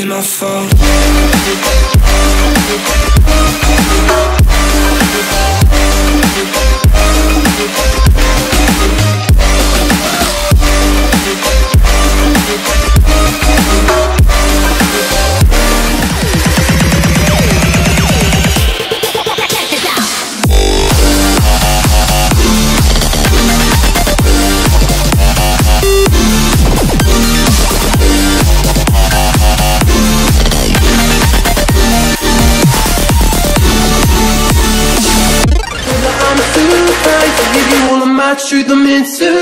my fault truth I'm into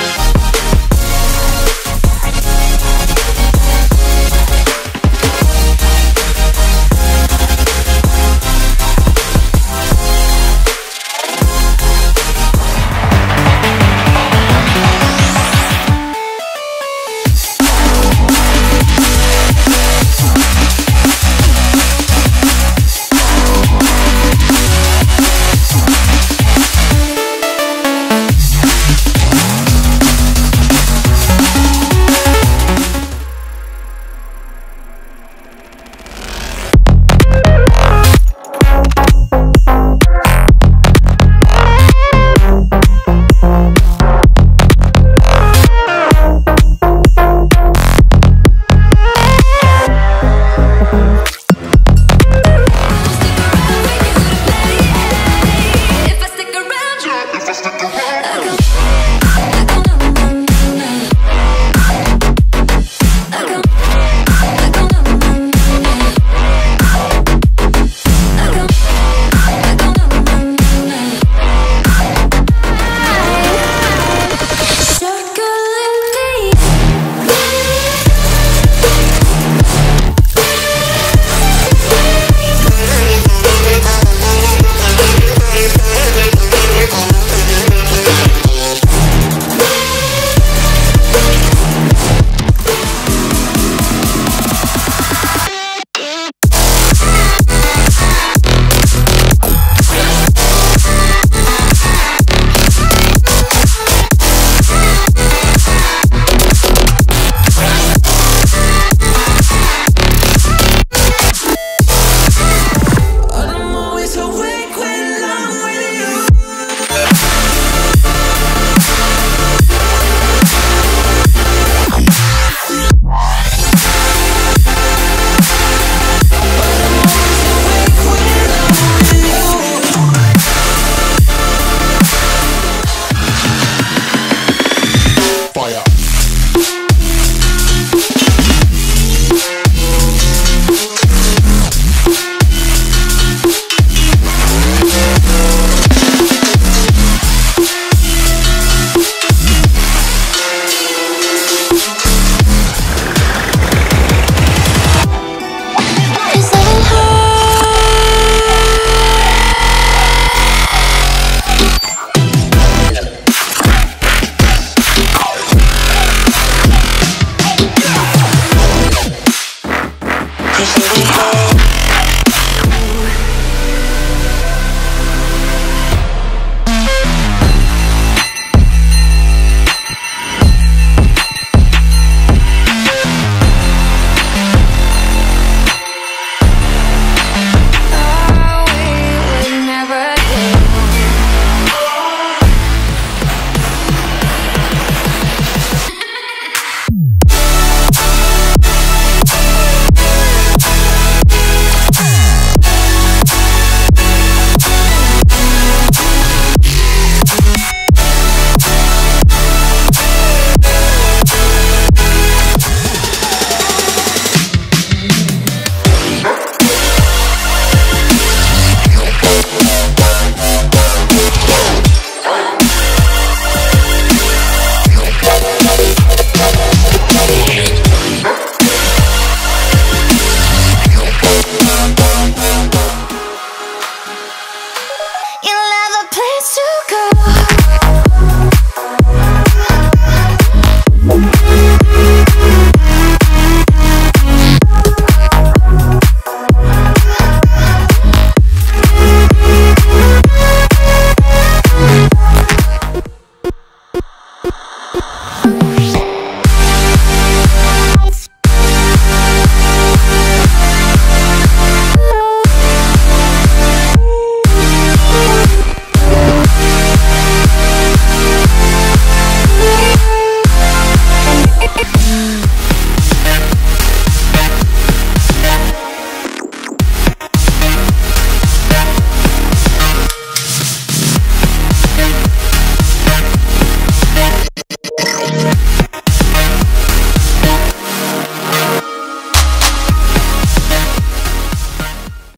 Promise